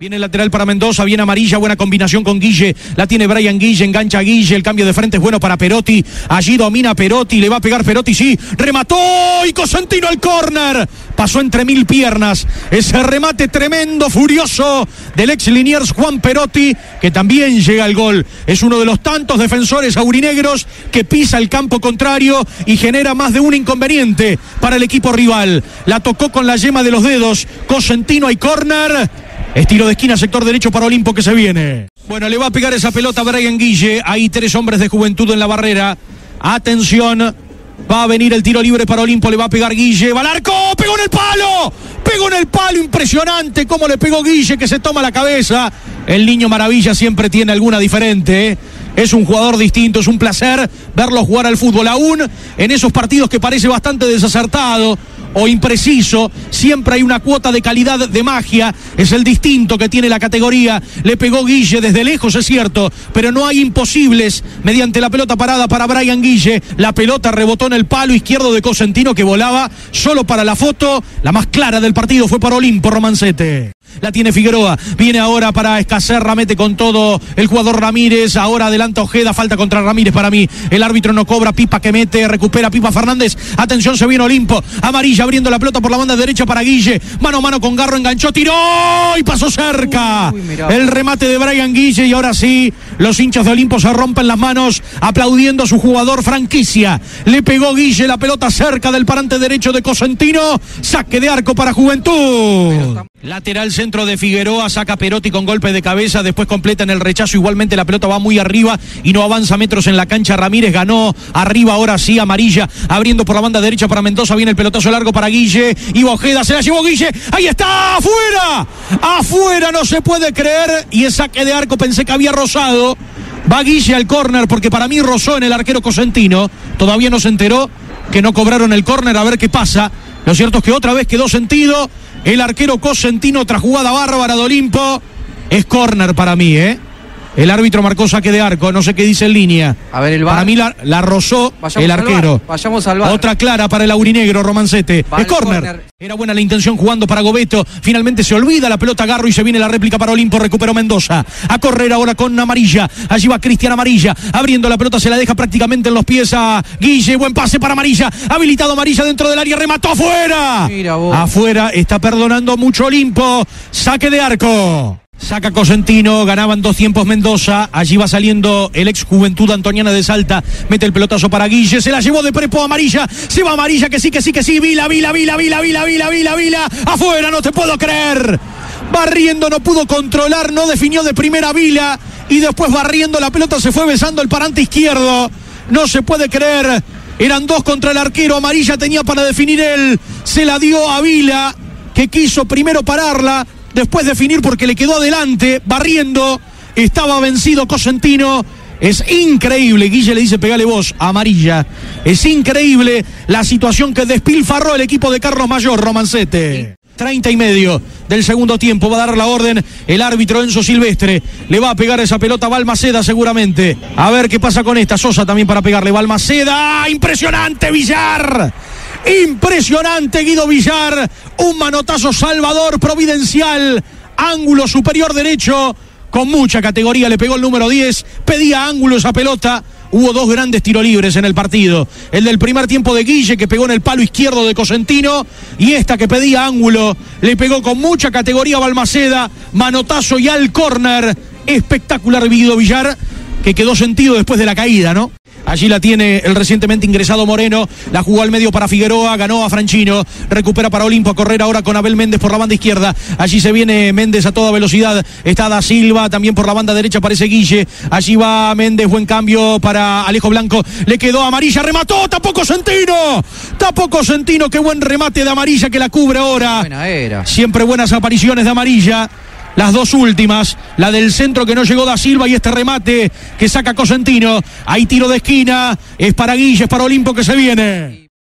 Viene el lateral para Mendoza, viene amarilla, buena combinación con Guille. La tiene Brian Guille, engancha Guille. El cambio de frente es bueno para Perotti. Allí domina Perotti, le va a pegar Perotti, sí. Remató y Cosentino al córner. Pasó entre mil piernas. Ese remate tremendo, furioso del ex Liniers Juan Perotti, que también llega al gol. Es uno de los tantos defensores aurinegros que pisa el campo contrario y genera más de un inconveniente para el equipo rival. La tocó con la yema de los dedos. Cosentino y córner. Estilo de esquina, sector derecho para Olimpo que se viene. Bueno, le va a pegar esa pelota a Brian Guille. Hay tres hombres de juventud en la barrera. Atención. Va a venir el tiro libre para Olimpo. Le va a pegar Guille. Va al arco. Pegó en el palo. Pegó en el palo. Impresionante cómo le pegó Guille que se toma la cabeza. El niño maravilla siempre tiene alguna diferente. ¿eh? Es un jugador distinto, es un placer verlo jugar al fútbol. Aún en esos partidos que parece bastante desacertado o impreciso, siempre hay una cuota de calidad de magia, es el distinto que tiene la categoría. Le pegó Guille desde lejos, es cierto, pero no hay imposibles mediante la pelota parada para Brian Guille. La pelota rebotó en el palo izquierdo de Cosentino que volaba solo para la foto. La más clara del partido fue para Olimpo Romancete. La tiene Figueroa. Viene ahora para Escacerra. Mete con todo el jugador Ramírez. Ahora adelanta Ojeda. Falta contra Ramírez para mí. El árbitro no cobra. Pipa que mete. Recupera Pipa Fernández. Atención, se viene Olimpo. Amarilla abriendo la pelota por la banda derecha para Guille. Mano a mano con Garro. Enganchó. Tiró y pasó cerca. el remate de Brian Guille. Y ahora sí, los hinchas de Olimpo se rompen las manos aplaudiendo a su jugador franquicia. Le pegó Guille la pelota cerca del parante derecho de Cosentino. Saque de arco para Juventud. Lateral centro de Figueroa, saca Perotti con golpe de cabeza, después completa en el rechazo, igualmente la pelota va muy arriba y no avanza metros en la cancha, Ramírez ganó arriba, ahora sí, amarilla, abriendo por la banda derecha para Mendoza, viene el pelotazo largo para Guille, y Ojeda, se la llevó Guille, ahí está, afuera, afuera, no se puede creer, y el saque de arco pensé que había rozado, va Guille al córner, porque para mí rozó en el arquero Cosentino, todavía no se enteró que no cobraron el córner, a ver qué pasa, lo cierto es que otra vez quedó sentido, el arquero Cosentino, otra jugada bárbara de Olimpo. Es córner para mí, ¿eh? El árbitro marcó saque de arco, no sé qué dice en línea. A ver, el Para mí la, la rozó Vayamos el al arquero. bar, vayamos al bar. Otra clara para el aurinegro, Romancete. Va es córner. córner. Era buena la intención jugando para Gobeto. Finalmente se olvida la pelota Garro y se viene la réplica para Olimpo. Recuperó Mendoza. A correr ahora con Amarilla. Allí va Cristian Amarilla. Abriendo la pelota se la deja prácticamente en los pies a Guille. Buen pase para Amarilla. Habilitado Amarilla dentro del área. Remató afuera. Mira vos. Afuera está perdonando mucho Olimpo. Saque de arco. Saca Cosentino, ganaban dos tiempos Mendoza. Allí va saliendo el ex Juventud Antoniana de Salta. Mete el pelotazo para Guille. Se la llevó de prepo amarilla. Se va amarilla, que sí, que sí, que sí. Vila, vila, vila, vila, vila, vila, vila, vila. Afuera, no te puedo creer. Barriendo, no pudo controlar, no definió de primera vila. Y después barriendo, la pelota se fue besando el parante izquierdo. No se puede creer. Eran dos contra el arquero. Amarilla tenía para definir él. Se la dio a Vila, que quiso primero pararla después definir porque le quedó adelante, barriendo. Estaba vencido Cosentino. Es increíble, Guille le dice pegale vos, amarilla. Es increíble la situación que despilfarró el equipo de Carlos Mayor, Romancete. 30 y medio del segundo tiempo. Va a dar la orden el árbitro Enzo Silvestre. Le va a pegar esa pelota a Balmaceda seguramente. A ver qué pasa con esta. Sosa también para pegarle. Balmaceda. Impresionante Villar. Impresionante Guido Villar. Un manotazo salvador providencial. Ángulo superior derecho. Con mucha categoría le pegó el número 10. Pedía ángulo esa pelota. Hubo dos grandes tiros libres en el partido. El del primer tiempo de Guille, que pegó en el palo izquierdo de Cosentino. Y esta que pedía ángulo, le pegó con mucha categoría Balmaceda. Manotazo y al córner. Espectacular Guido Villar, que quedó sentido después de la caída, ¿no? Allí la tiene el recientemente ingresado Moreno. La jugó al medio para Figueroa. Ganó a Franchino. Recupera para Olimpo. A correr ahora con Abel Méndez por la banda izquierda. Allí se viene Méndez a toda velocidad. Está Da Silva. También por la banda derecha aparece Guille. Allí va Méndez. Buen cambio para Alejo Blanco. Le quedó amarilla. Remató. Tapó Cosentino. Tapó Cosentino. Qué buen remate de amarilla que la cubre ahora. Buena era. Siempre buenas apariciones de amarilla. Las dos últimas, la del centro que no llegó da Silva y este remate que saca Cosentino. Hay tiro de esquina, es para Guille, es para Olimpo que se viene.